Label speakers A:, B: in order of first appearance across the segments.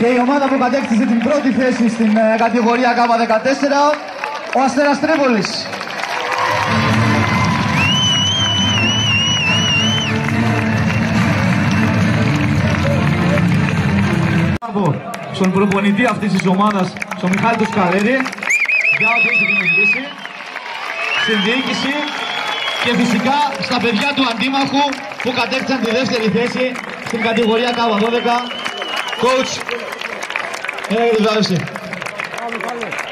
A: Και η ομάδα που κατέκτησε την πρώτη θέση στην ε, κατηγορία K14, ο Αστέρας Τρίπολης. στον προπονητή αυτής της ομάδας, στον Μιχάλη του Σκαλέρη, για ό,τι έχει δημιουργήσει, στην διοίκηση και φυσικά στα παιδιά του αντίμαχου που κατέκτησαν τη δεύτερη θέση στην κατηγορία K12. Coach, meneer de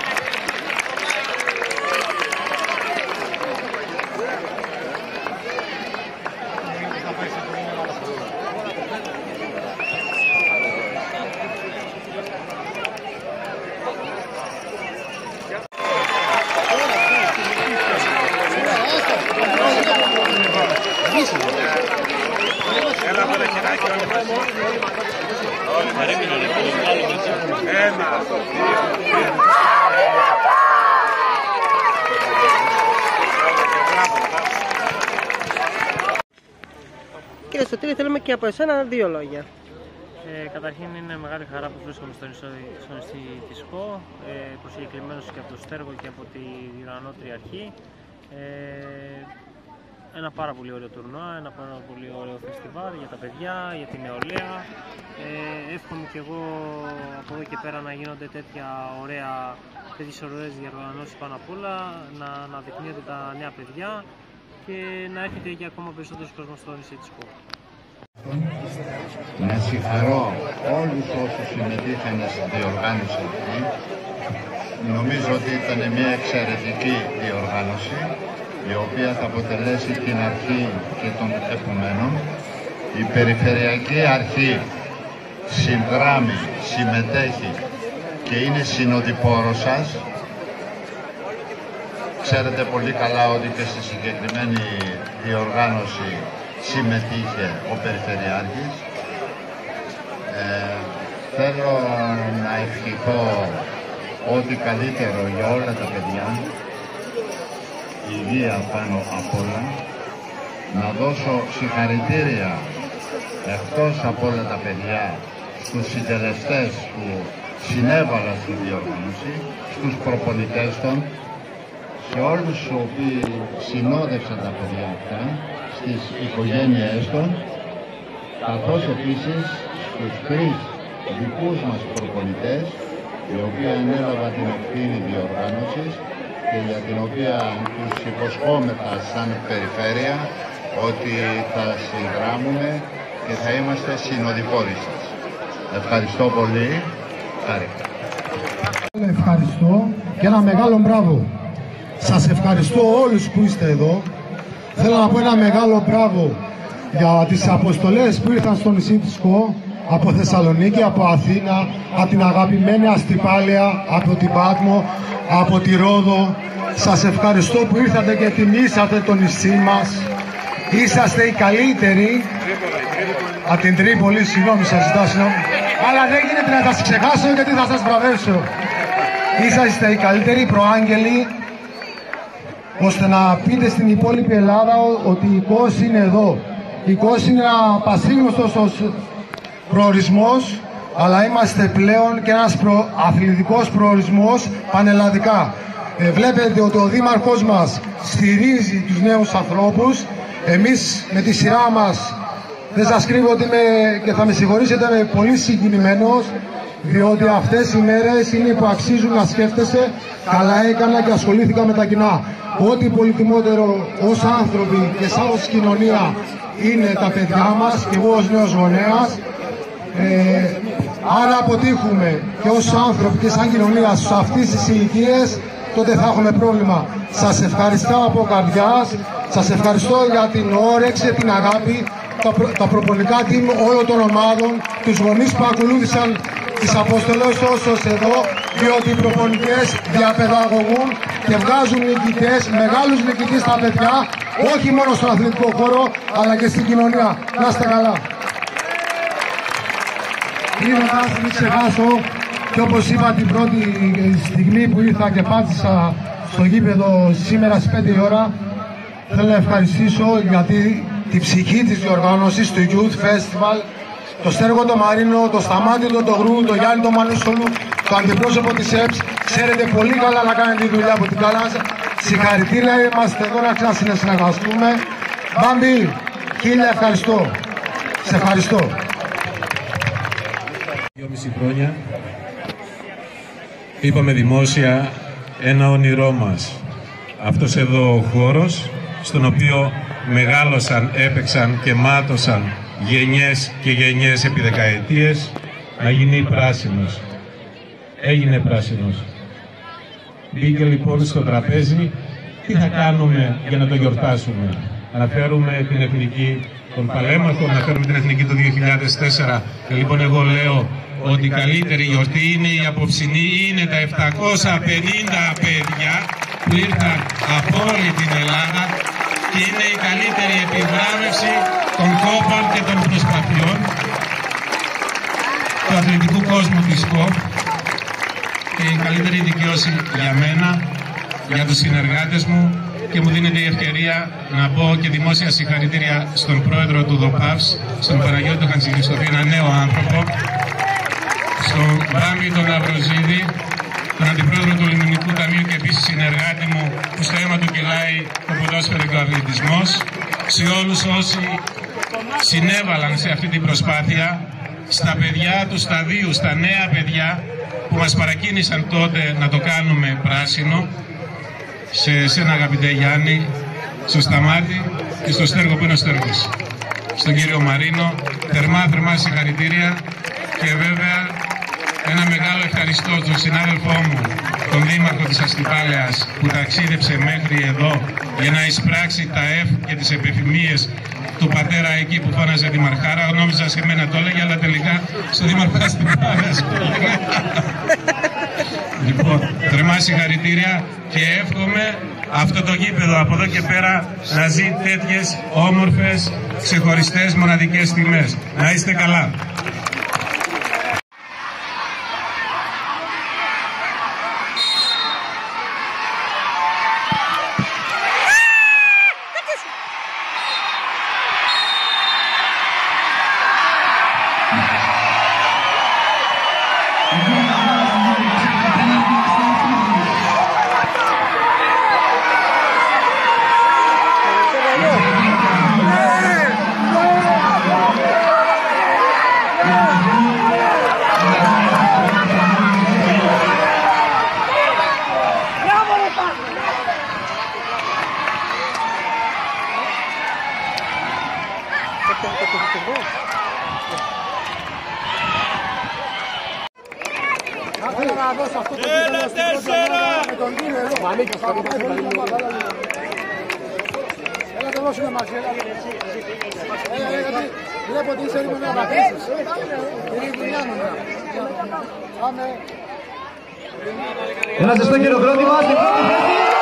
A: ε,
B: Κύριε Σωτήρη, θέλουμε και από εσένα δύο λόγια.
C: Ε, καταρχήν είναι μεγάλη χαρά που βρίσκομαι στον νησί της ΣΚΟ, ε, προσκεκλημένος και από το Στέργο και από τη διοργανώτρια αρχή. Ε, ένα πάρα πολύ ωραίο τουρνουά, ένα πάρα πολύ ωραίο φεστιβάλ για τα παιδιά, για την νεολαία. Ε, εύχομαι και εγώ από εδώ και πέρα να γίνονται τέτοια ωραία, τέτοιες ωραίες διοργανώσεις πάνω απ' όλα, να, να τα νέα παιδιά και να έρχεται για ακόμα περισσότερος κόσμος στο νησί της Κόβου.
D: Να συγχαρώ όλους όσους συμμετείχαν στην διοργάνωση αυτή. Νομίζω ότι ήταν μια εξαιρετική διοργάνωση η οποία θα αποτελέσει την αρχή και των επομένων. Η Περιφερειακή Αρχή συνδράμει, συμμετέχει και είναι συνοδοιπόρος σας. Ξέρετε πολύ καλά ότι και στη συγκεκριμένη διοργάνωση συμμετείχε ο Περιφερειάρχης. Ε, θέλω να ευχηθώ ό,τι καλύτερο για όλα τα παιδιά υγεία πάνω απ' όλα, να δώσω συγχαρητήρια εκτός από όλα τα παιδιά στους συντελεστές που συνέβαλαν στη διοργάνωση, στους προπονητές των, σε όλους τους οποίοι συνόδευσαν τα παιδιά αυτά, στις οικογένειές των, καθώς επίσης στους τρεις δικούς μας προπονητές, οι οποίοι ανέλαβαν την ευθύνη διοργάνωσης και για την οποία τους υποσχόμεθα σαν περιφέρεια ότι θα συνδράμουμε και θα είμαστε συνοδοιπόροι σας. Ευχαριστώ πολύ. Χάρηκα.
E: Ευχαριστώ και ένα μεγάλο μπράβο. Σας ευχαριστώ όλους που είστε εδώ. Θέλω να πω ένα μεγάλο μπράβο για τις αποστολές που ήρθαν στο νησί της ΚΟ από Θεσσαλονίκη, από Αθήνα, από την αγαπημένη Αστυπάλαια, από την Πάτμο, από τη Ρόδο. Σας ευχαριστώ που ήρθατε και τιμήσατε το νησί μας. Είσαστε οι καλύτεροι. Από την Τρίπολη, συγγνώμη σας ζητάω συγγνώμη. Αλλά δεν γίνεται να σας ξεχάσω γιατί θα σας βραβεύσω. Είσαστε οι καλύτεροι προάγγελοι ώστε να πείτε στην υπόλοιπη Ελλάδα ότι η ΚΟΣ είναι εδώ. Η ΚΟΣ είναι ένα πασίγνωστος προορισμός αλλά είμαστε πλέον και ένας προ, αθλητικός προορισμός πανελλαδικά. Ε, βλέπετε ότι ο Δήμαρχός μας στηρίζει τους νέους ανθρώπους. Εμείς με τη σειρά μας, δεν σας κρύβω ότι είμαι, και θα με συγχωρήσετε, είμαι πολύ συγκινημένος, διότι αυτές οι μέρες είναι που αξίζουν να σκέφτεσαι, καλά έκανα και ασχολήθηκα με τα κοινά. Ό,τι πολυτιμότερο ως άνθρωποι και σαν ως κοινωνία είναι τα παιδιά μας και εγώ ως νέος γονέας, ε, αν αποτύχουμε και ως άνθρωποι και σαν κοινωνία σε αυτές τις ηλικίες, τότε θα έχουμε πρόβλημα. Σας ευχαριστώ από καρδιάς, σας ευχαριστώ για την όρεξη, την αγάπη, τα, προ, τα προπολικά team όλων των ομάδων, τους γονείς που ακολούθησαν τις αποστολές όσο εδώ, διότι οι προπονητές διαπαιδαγωγούν και βγάζουν νικητές, μεγάλους νικητές στα παιδιά, όχι μόνο στον αθλητικό χώρο, αλλά και στην κοινωνία. Να είστε καλά. Κλείνοντας, μην ξεχάσω και όπως είπα την πρώτη στιγμή που ήρθα και πάτησα στο γήπεδο σήμερα στις 5 η ώρα θέλω να ευχαριστήσω γιατί τη ψυχή της διοργάνωσης του Youth Festival το Στέργο το Μαρίνο, το Σταμάτη το Τογρού, το Γιάννη το Μανούσολου, το αντιπρόσωπο της ΕΠΣ. Ξέρετε πολύ καλά να κάνετε τη δουλειά που την κάνατε. Συγχαρητήρια, είμαστε εδώ να ξανασυνεργαστούμε. Μπάμπη, χίλια ευχαριστώ. Σε ευχαριστώ.
F: Δυόμιση χρόνια είπαμε δημόσια ένα όνειρό μας. Αυτός εδώ ο χώρος στον οποίο μεγάλωσαν, έπαιξαν και μάτωσαν γενιές και γενιές επί δεκαετίες να γίνει πράσινος. Έγινε πράσινος. Μπήκε λοιπόν στο τραπέζι τι θα κάνουμε για να το γιορτάσουμε; Να φέρουμε την εθνική των παλέμαχων, να φέρουμε την εθνική το 2004. Και λοιπόν εγώ λέω ότι η καλύτερη γιορτή είναι η απόψινή, είναι τα 750 παιδιά που ήρθαν από όλη την Ελλάδα και είναι η καλύτερη επιβράβευση των κόπων και των προσπαθειών του αθλητικού κόσμου της ΚΟΠ και η καλύτερη δικαιώση για μένα, για τους συνεργάτες μου και μου δίνεται η ευκαιρία να πω και δημόσια συγχαρητήρια στον πρόεδρο του ΔΟΠΑΒΣ, στον Παναγιώτη Χαντζηγριστοφή, ένα νέο άνθρωπο, στον Μπάμπη τον Αυροζίδη, τον αντιπρόεδρο του Ελληνικού Ταμείου και επίσης συνεργάτη μου που στο αίμα του κυλάει το ποδόσφαιρο και ο αθλητισμός, σε όλους όσοι συνέβαλαν σε αυτή την προσπάθεια, στα παιδιά του σταδίου, στα νέα παιδιά που μας παρακίνησαν τότε να το κάνουμε πράσινο, σε εσένα αγαπητέ Γιάννη, στο Σταμάτη και στο Στέργο που είναι ο Στέργος. Στον κύριο Μαρίνο, θερμά θερμά συγχαρητήρια και βέβαια ένα μεγάλο ευχαριστώ στον συνάδελφό μου, τον Δήμαρχο της Αστυπάλαιας που ταξίδεψε μέχρι εδώ για να εισπράξει τα ΕΦ και τις επιθυμίες του πατέρα εκεί που φώναζε τη Μαρχάρα. Νόμιζα σε μένα το έλεγε, αλλά τελικά στο Δήμαρχο Αστυπάλαιας Λοιπόν, θερμά συγχαρητήρια και εύχομαι αυτό το γήπεδο από εδώ και πέρα να ζει τέτοιες όμορφες, ξεχωριστές, μοναδικές τιμές. Να είστε καλά.
E: Μαζί, έλα. Έλα, έλα, γιατί βλέπω ότι είσαι έτοιμος να πατήσεις. Είναι η δουλειά μου, ναι. Πάμε.
A: Ένα ζεστό χειροκρότημα στην πρώτη θέση.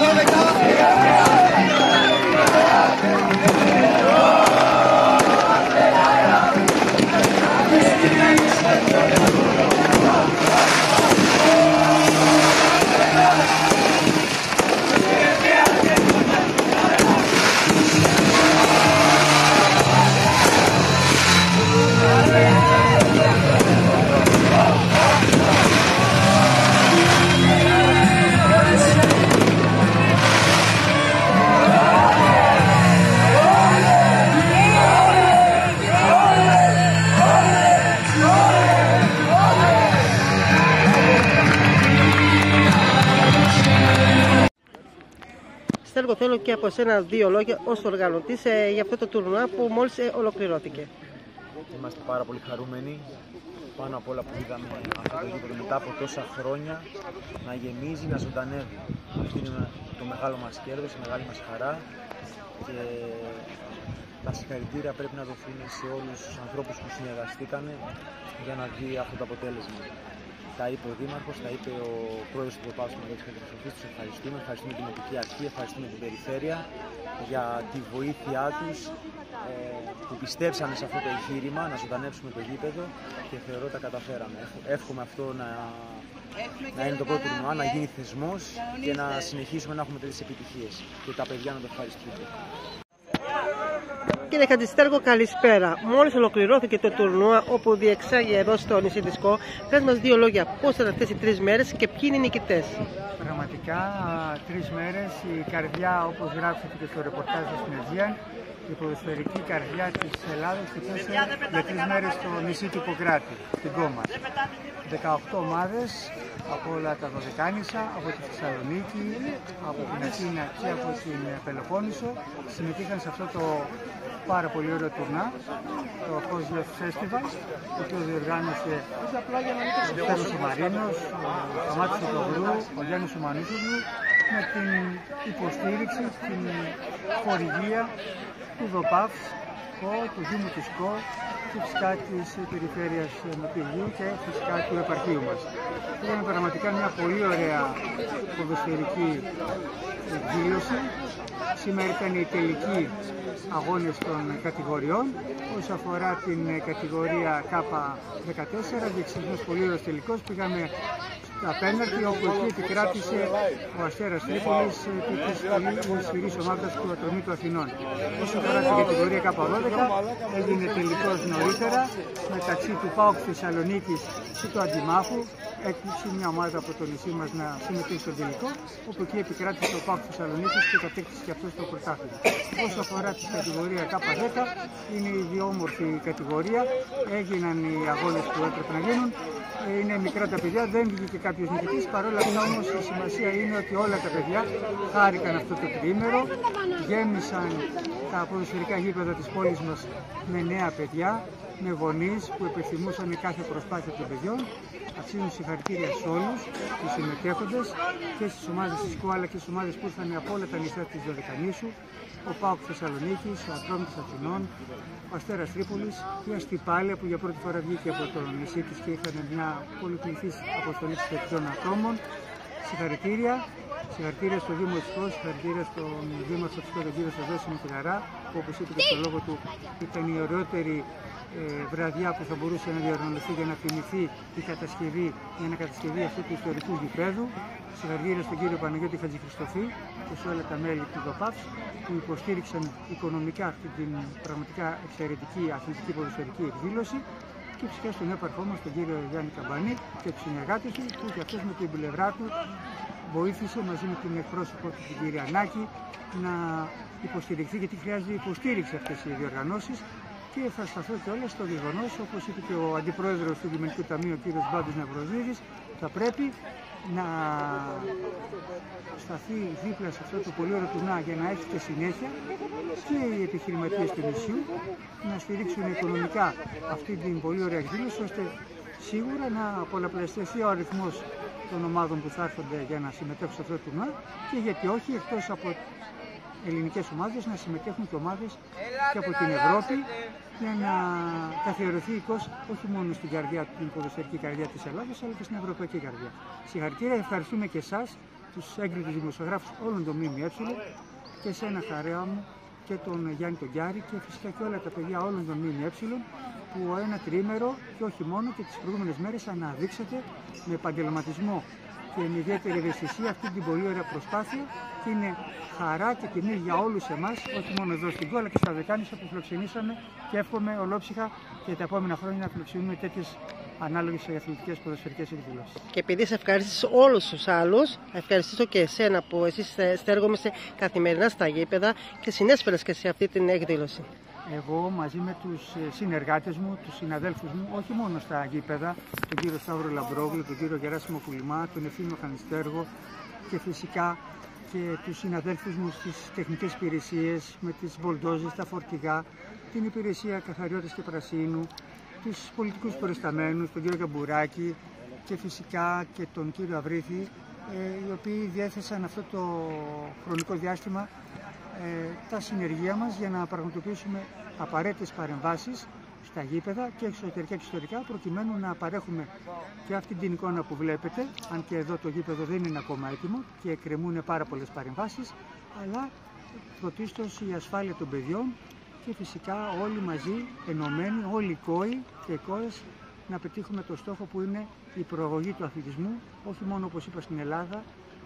A: Νικητές
B: θέλω και από εσένα δύο λόγια ως οργανωτής ε, για αυτό το τουρνουά που μόλις ε, ολοκληρώθηκε.
G: Είμαστε πάρα πολύ χαρούμενοι πάνω απ' όλα που είδαμε αυτό το γήπεδο μετά από τόσα χρόνια να γεμίζει, να ζωντανεύει. Αυτό είναι το μεγάλο μας κέρδος, η μεγάλη μας χαρά και τα συγχαρητήρια πρέπει να δοθούν σε όλους τους ανθρώπους που συνεργαστήκαν για να βγει αυτό το αποτέλεσμα. Τα είπε ο Δήμαρχος, τα είπε ο πρόεδρος του Παπάου Μαγκέτη Χρυσοφή. Τους ευχαριστούμε. Ευχαριστούμε την Τοπική Αρχή, ευχαριστούμε την Περιφέρεια για τη βοήθειά τους ε, που πιστέψανε σε αυτό το εγχείρημα να ζωντανέψουμε το γήπεδο και θεωρώ τα καταφέραμε. Εύχομαι αυτό να, να είναι το πρώτο τουρνουά, να γίνει θεσμός και να συνεχίσουμε να έχουμε τέτοιες επιτυχίες και τα παιδιά να το ευχαριστούν.
B: Κύριε Χατζηστέργο, καλησπέρα. Μόλις ολοκληρώθηκε το τουρνουά όπου διεξάγει εδώ στο νησί Δισκό, πες μας δύο λόγια πώς ήταν αυτές οι τρεις μέρες και ποιοι είναι οι νικητές;
H: Πραγματικά, τρεις μέρες η καρδιά, όπως γράψατε και στο ρεπορτάζ στην Αιτζίαν, η ποδοσφαιρική καρδιά της Ελλάδας χτυπούσε για τρεις μέρες στο νησί του Ιπποκράτη, στην Κόμα. 18 ομάδες από όλα τα Δωδεκάνησα, από τη Θεσσαλονίκη, από την Αθήνα και από την Πελοπόννησο συμμετείχαν σε αυτό το πάρα πολύ ωραίο τουρνά, το Cosmo Festival, το οποίο διοργάνωσε ο Στέλος ο Μαρίνος, ο Σταμάτης του Κοβρού, ο Γιάννης ο με την υποστήριξη, την χορηγία του ΔΟΠΑΦ, του Δήμου της ΚΟ και φυσικά της περιφέρειας Νοτιού και φυσικά του επαρχείου μας. Ήταν πραγματικά μια πολύ ωραία ποδοσφαιρική εκδήλωση. Σήμερα ήταν η τελική αγώνες των κατηγοριών. Όσο αφορά την κατηγορία K14, διεξηγημένος πολύ ωραίος τελικός, πήγαμε τα πέναρτη όπου εκεί επικράτησε ο Αστέρας Τρίπολης της πολύ ισχυρής ομάδας του Ατρομήτου του Αθηνών. Όσο αφορά την κατηγορία K12 έγινε τελικός νωρίτερα μεταξύ του ΠΑΟΚ Θεσσαλονίκης και του Αντιμάχου έκλειψε μια ομάδα από το νησί μας να συμμετέχει στο τελικό όπου εκεί επικράτησε ο ΠΑΟΚ Θεσσαλονίκης και κατέκτησε και αυτός το πρωτάθλημα. Όσο αφορά την κατηγορία K10 είναι η διόμορφη κατηγορία, έγιναν οι αγώνες που έπρεπε να γίνουν είναι μικρά τα παιδιά, δεν βγήκε κάποιος νικητής. Παρ' όλα αυτά όμως η σημασία είναι ότι όλα τα παιδιά χάρηκαν αυτό το τριήμερο, γέμισαν τα ποδοσφαιρικά γήπεδα της πόλης μας με νέα παιδιά, με γονείς που επιθυμούσαν κάθε προσπάθεια των παιδιών. Αξίζουν συγχαρητήρια σε όλους τους συμμετέχοντες και στις ομάδες της ΚΟ αλλά και στις ομάδες που ήρθαν από όλα τα νησιά της Δωδεκανήσου, ο ΠΑΟΚ Θεσσαλονίκης, ο Ατρόμητο Αθηνών, ο Αστέρας Τρίπολης, η Αστυπάλια που για πρώτη φορά βγήκε από το νησί της και είχαν μια πολυπληθής αποστολή των ατόμων. Συγχαρητήρια, συγχαρητήρια στο Δήμο της Φως, συγχαρητήρια στον Δήμαρχο της τον κύριο Σαδόση Μικηλαρά, που όπως είπε και στο λόγο του ήταν η ωραιότερη ε, βραδιά που θα μπορούσε να διοργανωθεί για να θυμηθεί η κατασκευή, η ανακατασκευή αυτού του ιστορικού γηπέδου. Συγχαρητήρια στον κύριο Παναγιώτη Χατζηχριστοφή και σε όλα τα μέλη του ΔΟΠΑΦ που υποστήριξαν οικονομικά αυτή την πραγματικά εξαιρετική αθλητική ποδοσφαιρική εκδήλωση και φυσικά στον έπαρχό μας τον κύριο Γιάννη Καμπανή και τους συνεργάτες του που και αυτό με την πλευρά του βοήθησε μαζί με την εκπρόσωπο του την κυρία Νάκη να υποστηριχθεί γιατί χρειάζεται υποστήριξη αυτές οι διοργανώσεις και θα σταθώ και όλα στο γεγονός, όπως είπε και ο αντιπρόεδρος του Δημοτικού Ταμείου, κ. Μπάμπης Ναυροζίδης, θα πρέπει να σταθεί δίπλα σε αυτό το πολύ ωραίο τουρνά για να έχει και συνέχεια και οι επιχειρηματίες του νησιού να στηρίξουν οικονομικά αυτή την πολύ ωραία εκδήλωση ώστε σίγουρα να πολλαπλασιαστεί ο αριθμός των ομάδων που θα έρχονται για να συμμετέχουν σε αυτό το τουρνά και γιατί όχι εκτός από ελληνικές ομάδες να συμμετέχουν και ομάδες και από την Ευρώπη για να καθιερωθεί η ΚΟΣ όχι μόνο στην καρδιά, την ποδοσφαιρική καρδιά της Ελλάδας αλλά και στην ευρωπαϊκή καρδιά. Συγχαρητήρια, ευχαριστούμε και εσάς, τους έγκριτους δημοσιογράφους όλων των ΜΜΕ και σε ένα χαρέα μου και τον Γιάννη τον Κιάρη και φυσικά και όλα τα παιδιά όλων των ΜΜΕ που ένα τρίμερο και όχι μόνο και τις προηγούμενες μέρες αναδείξατε με επαγγελματισμό και με ιδιαίτερη ευαισθησία αυτή την πολύ ωραία προσπάθεια και είναι χαρά και τιμή για όλους εμάς, όχι μόνο εδώ στην Κόλλα και στα Δεκάνησα που φιλοξενήσαμε και εύχομαι ολόψυχα και τα επόμενα χρόνια να φιλοξενούμε τέτοιες ανάλογες αθλητικέ ποδοσφαιρικές εκδηλώσεις.
B: Και επειδή σε ευχαριστήσω όλους τους άλλους, ευχαριστήσω και εσένα που εσύ στέργομεσαι καθημερινά στα γήπεδα και συνέσφερες και σε αυτή την εκδήλωση.
H: Εγώ μαζί με τους ε, συνεργάτες μου, τους συναδέλφους μου, όχι μόνο στα γήπεδα, τον κύριο Σταύρο Λαμπρόγλου, τον κύριο Γεράσιμο Πουλημά, τον Ευθύνο Χανιστέργο και φυσικά και τους συναδέλφους μου στις τεχνικές υπηρεσίες, με τις βολντόζες, τα φορτηγά, την υπηρεσία καθαριότητας και πρασίνου, τους πολιτικούς προϊσταμένους, τον κύριο Καμπουράκη και φυσικά και τον κύριο Αβρίθη, ε, οι οποίοι διέθεσαν αυτό το χρονικό διάστημα ε, τα συνεργεία μας για να πραγματοποιήσουμε απαραίτητες παρεμβάσεις στα γήπεδα και εξωτερικά και εξωτερικά προκειμένου να παρέχουμε και αυτή την εικόνα που βλέπετε αν και εδώ το γήπεδο δεν είναι ακόμα έτοιμο και εκκρεμούν πάρα πολλές παρεμβάσεις αλλά πρωτίστως η ασφάλεια των παιδιών και φυσικά όλοι μαζί ενωμένοι, όλοι οι κόοι και οι κόες να πετύχουμε το στόχο που είναι η προαγωγή του αθλητισμού όχι μόνο όπως είπα στην Ελλάδα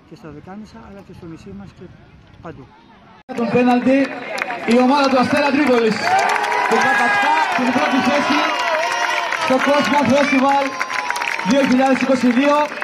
H: και στα Δεκάνησα αλλά και στο νησί μας και παντού.
I: Τον πέναλτι η ομάδα του Αστέρα Τρίπολης. Που κατακτά την πρώτη θέση στο Cosmo Festival 2022